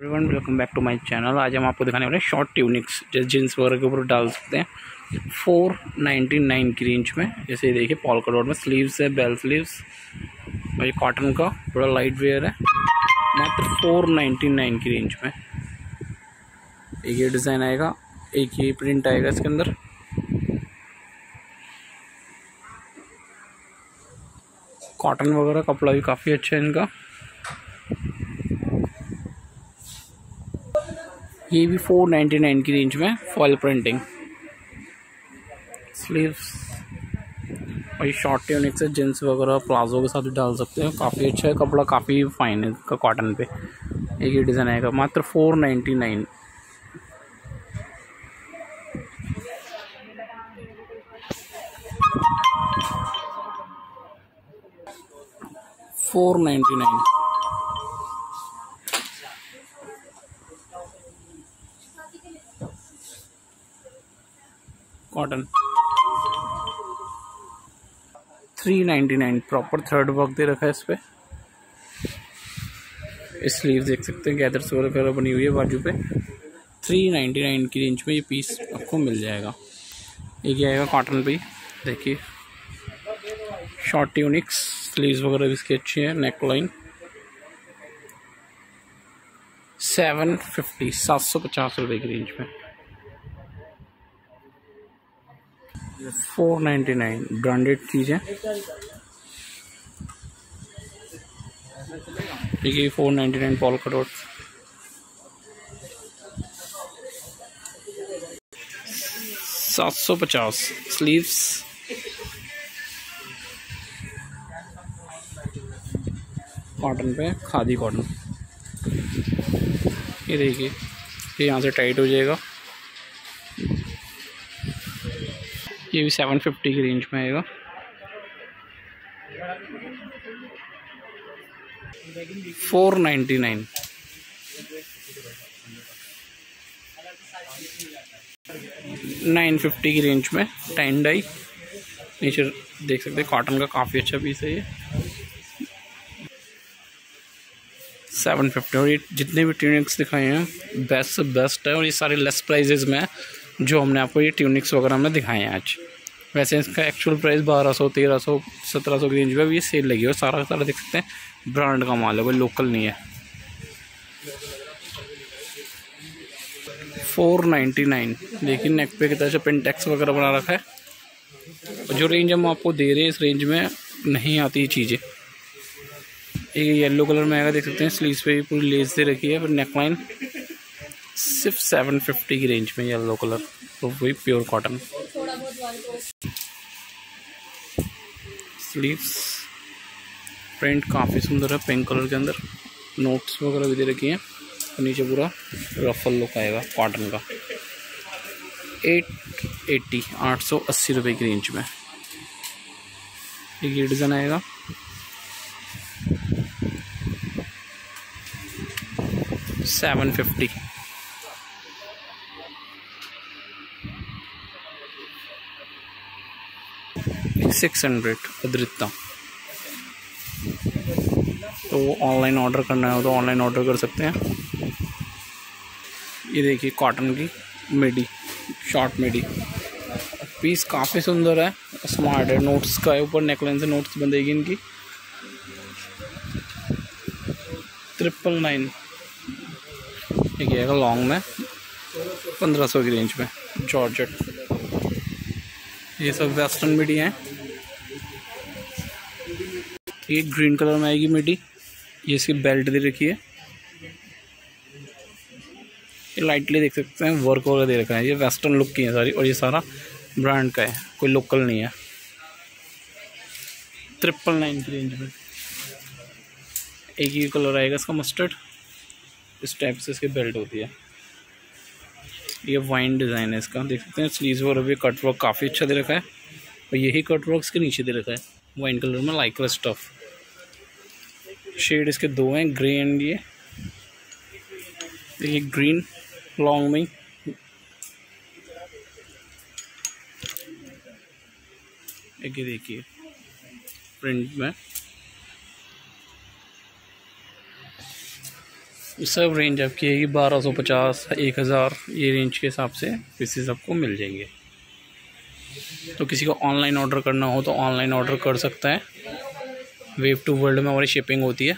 Everyone welcome back to my channel आज हम आपको दिखाने वाले शॉर्ट ट्यूनिक्स जैसे जींस वगैरह के ऊपर डाल सकते हैं। फोर नाइन्टी नाइन की रेंज में। जैसे ये देखिए पॉल कटोर में स्लीव्स है बेल स्लीव्स और ये कॉटन का थोड़ा लाइट वेयर है। मात्र फोर नाइन्टी नाइन की रेंज में। एक ये डिज़ाइन आएगा, एक ये प्रिंट आएगा इसके अंदर। कॉटन वगैरह कपड़ा भी काफ़ी अच्छा है इनका। ये भी फोर नाइन्टी नाइन की रेंज में फॉल प्रिंटिंग स्लीव्स और ये शॉर्ट ट्यूनिक से जींस वगैरह प्लाजो के साथ भी डाल सकते हैं। काफ़ी अच्छा है, कपड़ा काफ़ी फाइन है इसका कॉटन पे। एक ही डिज़ाइन आएगा, मात्र four ninety nine four ninety nine cotton three ninety nine proper third work दे रखा है इस पर स्लीव देख सकते हैं गैदर गैदर्स वगैरह बनी हुई है बाजू पे। थ्री नाइन्टी नाइन की रेंज में ये पीस आपको मिल जाएगा। एक आएगा कॉटन पे देखिए। शॉर्ट यूनिक्स स्लीव्स वगैरह भी इसकी अच्छी है नेक लाइन सेवन फिफ्टी सात सौ पचास रुपये की रेंज में। Four ninety nine. ब्रांडेड चीज़ है। ठीक है फोर नाइन्टी नाइन पॉल कटोट सात सौ पचास स्लीव्स। कॉटन पे, खादी कॉटन। ये देखिए, ये यहाँ से टाइट हो जाएगा। ये भी सेवन फिफ्टी की रेंज में आएगा। Four ninety nine nine fifty की रेंज में टाइन डाई नीचे देख सकते हैं कॉटन का काफ़ी अच्छा पीस है ये। सेवन फिफ्टी और ये जितने भी ट्यूनिक्स दिखाए हैं बेस्ट से बेस्ट है और ये सारे लेस प्राइजेज में जो हमने आपको ये ट्यूनिक्स वगैरह हमने दिखाए हैं आज। वैसे इसका एक्चुअल प्राइस बारह सौ, तेरह सौ, सत्रह सौ की रेंज में ये सेल लगी है सारा सारा देख सकते हैं ब्रांड का माल है, कोई लोकल नहीं है। फोर नाइन्टी नाइन देखिए नेक पे की तरह से पिनटेक्स वगैरह बना रखा है। जो रेंज हम आपको दे रहे हैं, इस रेंज में नहीं आती चीज़ें। एक येलो कलर में आएगा, देख सकते हैं स्लीव पे भी पूरी लेस दे रखी है फिर नेकलाइन सिर्फ़ सेवन फिफ्टी की रेंज में येलो कलर तो वही प्योर कॉटन स्लीव्स प्रिंट काफ़ी सुंदर है पिंक कलर के अंदर। नोट्स वगैरह भी दे रखी हैं, और नीचे पूरा रफल लुक आएगा कॉटन का। एट एट्टी आठ सौ अस्सी रुपये की रेंज में। एक ये डिज़ाइन आएगा। Seven fifty six hundred Adrita तो वो ऑनलाइन ऑर्डर करना हो तो ऑनलाइन ऑर्डर कर सकते हैं। ये देखिए कॉटन की मेडी शॉर्ट मेडी पीस काफ़ी सुंदर है स्मार्ट है। नोट्स का है, ऊपर नेकलाइन से नोट्स बंधेगी इनकी। ट्रिपल नाइन एक आएगा लॉन्ग में? पंद्रह सौ की रेंज में जॉर्जेट ये सब वेस्टर्न मिडी हैं। ये ग्रीन कलर में आएगी मिडी। ये इसकी बेल्ट दे रखी है। ये लाइटली देख सकते हैं वर्क वगैरह दे रखा है। ये वेस्टर्न लुक की है सारी, और ये सारा ब्रांड का है, कोई लोकल नहीं है। ट्रिपल नाइन की रेंज में। एक ही कलर आएगा इसका मस्टर्ड इस टाइप से इसकी बेल्ट होती है। ये वाइन डिज़ाइन है इसका। देख सकते हैं स्लीव और अभी कट वर्क काफ़ी अच्छा दे रखा है। और यही कट वर्क इसके नीचे दे रखा है, वाइन कलर में लाइक्रा स्टफ़ शेड इसके दो हैं ग्रे एंड ये। देखिए ग्रीन लॉन्ग में देखिए प्रिंट में। सब रेंज आपकी आएगी बारह सौ पचास, एक हज़ार, ये रेंज के हिसाब से पीसेस आपको मिल जाएँगे। तो किसी को ऑनलाइन ऑर्डर करना हो तो ऑनलाइन ऑर्डर कर सकता है। वेव टू वर्ल्ड में हमारी शिपिंग होती है।